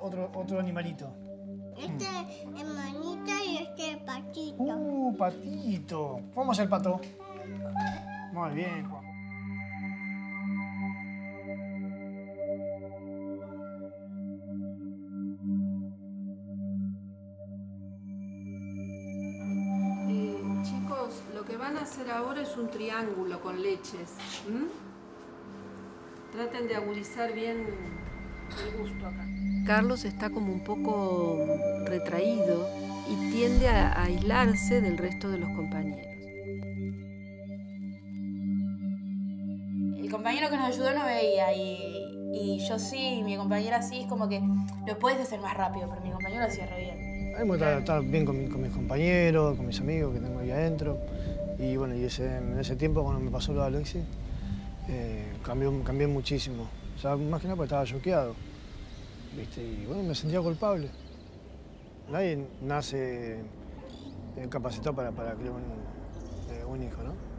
otro, otro animalito. Este es manita y este es patito. Uh, patito. Vamos al pato. Muy bien, Juan. Eh, chicos, lo que van a hacer ahora es un triángulo con leches. ¿m? Traten de agudizar bien el gusto acá. Carlos está como un poco retraído y tiende a aislarse del resto de los compañeros. El compañero que nos ayudó no veía y, y yo sí, y mi compañera sí, es como que lo puedes hacer más rápido, pero mi compañero lo hacía re bien. A mí me gusta estar bien con, mi- con mis compañeros, con mis amigos que tengo ahí adentro. Y bueno, y ese- en ese tiempo cuando me pasó lo de Alexis, eh, cambió, cambié muchísimo. O sea, más que nada porque estaba choqueado. ¿viste? Y bueno, me sentía culpable. Nadie nace eh, capacitado para, para criar un, eh, un hijo, ¿no?